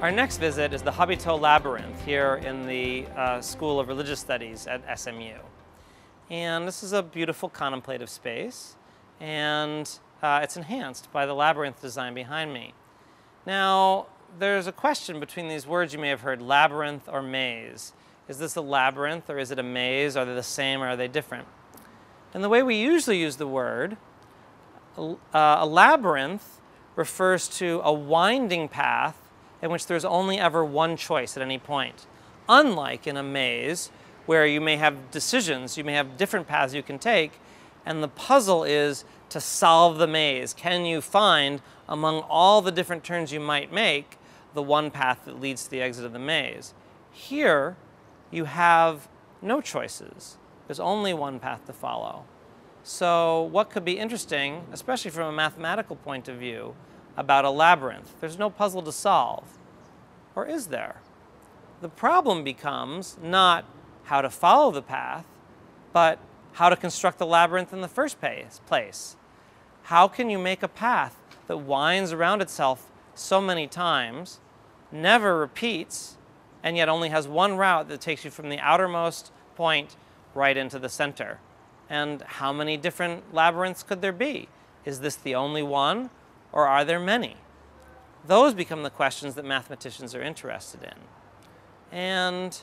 Our next visit is the Habito Labyrinth here in the uh, School of Religious Studies at SMU. And this is a beautiful contemplative space, and uh, it's enhanced by the labyrinth design behind me. Now, there's a question between these words you may have heard, labyrinth or maze. Is this a labyrinth or is it a maze? Are they the same or are they different? And the way we usually use the word, uh, a labyrinth refers to a winding path in which there's only ever one choice at any point. Unlike in a maze, where you may have decisions, you may have different paths you can take, and the puzzle is to solve the maze. Can you find, among all the different turns you might make, the one path that leads to the exit of the maze? Here, you have no choices. There's only one path to follow. So what could be interesting, especially from a mathematical point of view, about a labyrinth? There's no puzzle to solve. Or is there? The problem becomes not how to follow the path, but how to construct the labyrinth in the first place. How can you make a path that winds around itself so many times, never repeats, and yet only has one route that takes you from the outermost point right into the center? And how many different labyrinths could there be? Is this the only one, or are there many? Those become the questions that mathematicians are interested in. And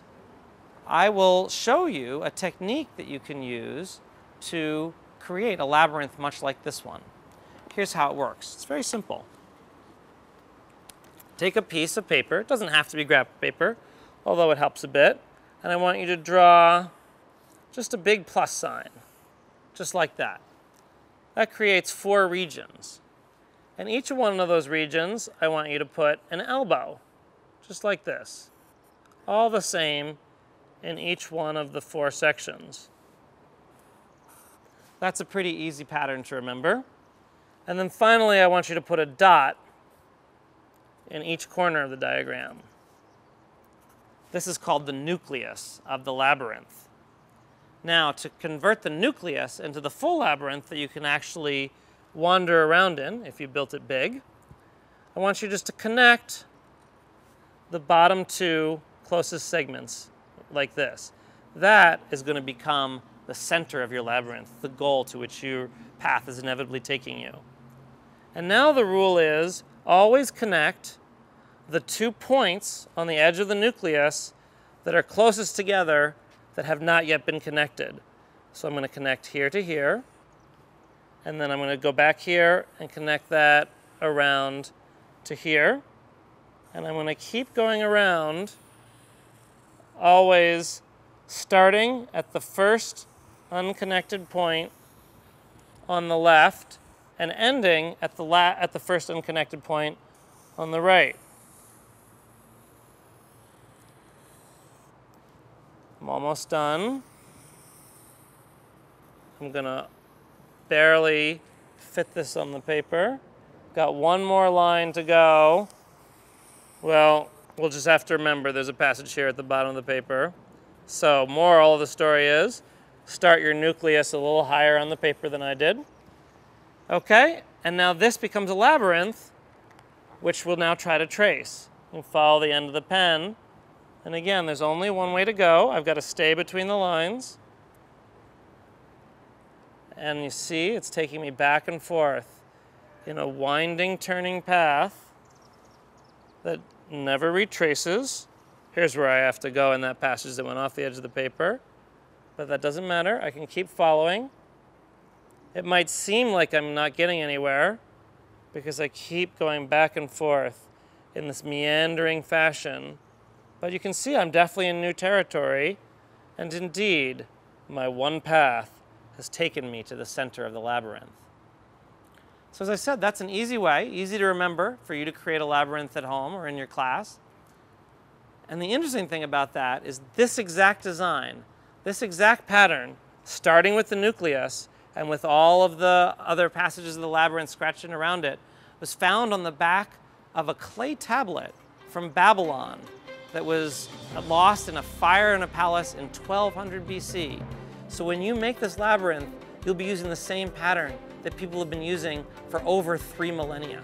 I will show you a technique that you can use to create a labyrinth much like this one. Here's how it works. It's very simple. Take a piece of paper. It doesn't have to be graph paper, although it helps a bit. And I want you to draw just a big plus sign just like that. That creates four regions. And each one of those regions, I want you to put an elbow, just like this. All the same in each one of the four sections. That's a pretty easy pattern to remember. And then finally, I want you to put a dot in each corner of the diagram. This is called the nucleus of the labyrinth. Now, to convert the nucleus into the full labyrinth that you can actually wander around in, if you built it big, I want you just to connect the bottom two closest segments like this. That is going to become the center of your labyrinth, the goal to which your path is inevitably taking you. And now the rule is always connect the two points on the edge of the nucleus that are closest together that have not yet been connected. So I'm going to connect here to here, and then I'm going to go back here and connect that around to here. And I'm going to keep going around, always starting at the first unconnected point on the left and ending at the, at the first unconnected point on the right. I'm almost done. I'm gonna barely fit this on the paper. Got one more line to go. Well, we'll just have to remember there's a passage here at the bottom of the paper. So moral of the story is, start your nucleus a little higher on the paper than I did. Okay, and now this becomes a labyrinth, which we'll now try to trace. And follow the end of the pen and again, there's only one way to go. I've got to stay between the lines. And you see, it's taking me back and forth in a winding, turning path that never retraces. Here's where I have to go in that passage that went off the edge of the paper. But that doesn't matter. I can keep following. It might seem like I'm not getting anywhere because I keep going back and forth in this meandering fashion but you can see I'm definitely in new territory, and indeed, my one path has taken me to the center of the labyrinth. So as I said, that's an easy way, easy to remember for you to create a labyrinth at home or in your class. And the interesting thing about that is this exact design, this exact pattern, starting with the nucleus and with all of the other passages of the labyrinth scratching around it, was found on the back of a clay tablet from Babylon that was lost in a fire in a palace in 1200 BC. So when you make this labyrinth, you'll be using the same pattern that people have been using for over three millennia.